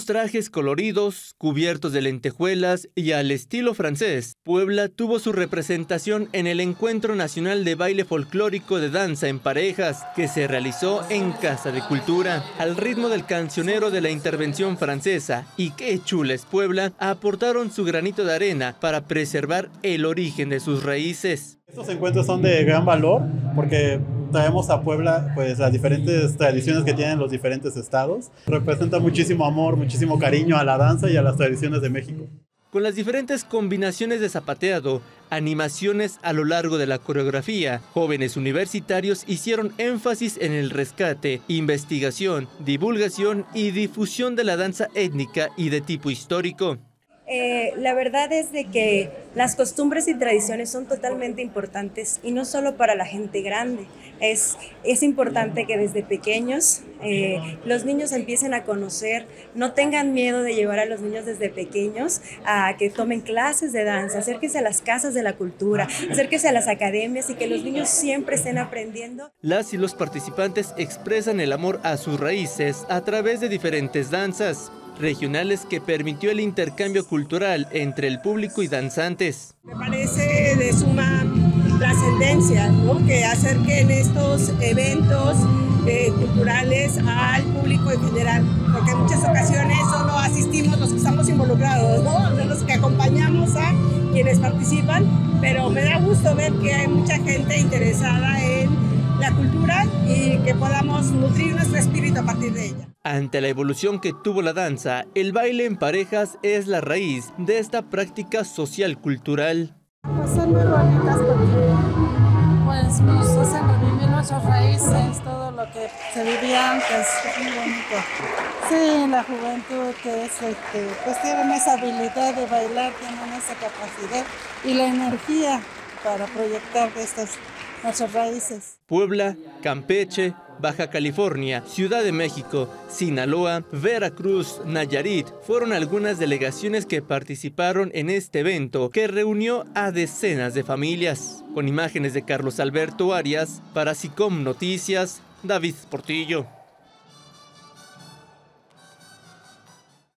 trajes coloridos, cubiertos de lentejuelas y al estilo francés, Puebla tuvo su representación en el Encuentro Nacional de Baile Folclórico de Danza en Parejas, que se realizó en Casa de Cultura, al ritmo del cancionero de la intervención francesa y que Chules Puebla aportaron su granito de arena para preservar el origen de sus raíces. Estos encuentros son de gran valor porque traemos a Puebla pues las diferentes tradiciones que tienen los diferentes estados. Representa muchísimo amor, muchísimo cariño a la danza y a las tradiciones de México. Con las diferentes combinaciones de zapateado, animaciones a lo largo de la coreografía, jóvenes universitarios hicieron énfasis en el rescate, investigación, divulgación y difusión de la danza étnica y de tipo histórico. Eh, la verdad es de que las costumbres y tradiciones son totalmente importantes y no solo para la gente grande. Es, es importante que desde pequeños eh, los niños empiecen a conocer, no tengan miedo de llevar a los niños desde pequeños a que tomen clases de danza, acérquese a las casas de la cultura, acérquese a las academias y que los niños siempre estén aprendiendo. Las y los participantes expresan el amor a sus raíces a través de diferentes danzas regionales que permitió el intercambio cultural entre el público y danzantes. Me parece de suma trascendencia ¿no? que acerquen estos eventos eh, culturales al público en general, porque en muchas ocasiones solo asistimos los que estamos involucrados, ¿no? los que acompañamos a quienes participan, pero me da gusto ver que hay mucha gente interesada en la cultura y que podamos nutrir nuestro espíritu a partir de ella. Ante la evolución que tuvo la danza, el baile en parejas es la raíz de esta práctica social cultural. Pues son muy bonitas porque pues, nos hacen revivir nuestras raíces, todo lo que se vivía antes, es muy bonito. Sí, la juventud que es este, pues tienen esa habilidad de bailar, tienen esa capacidad y la energía para proyectar estas nuestras raíces. Puebla, Campeche, Baja California, Ciudad de México, Sinaloa, Veracruz, Nayarit fueron algunas delegaciones que participaron en este evento que reunió a decenas de familias. Con imágenes de Carlos Alberto Arias, para SICOM Noticias, David Portillo.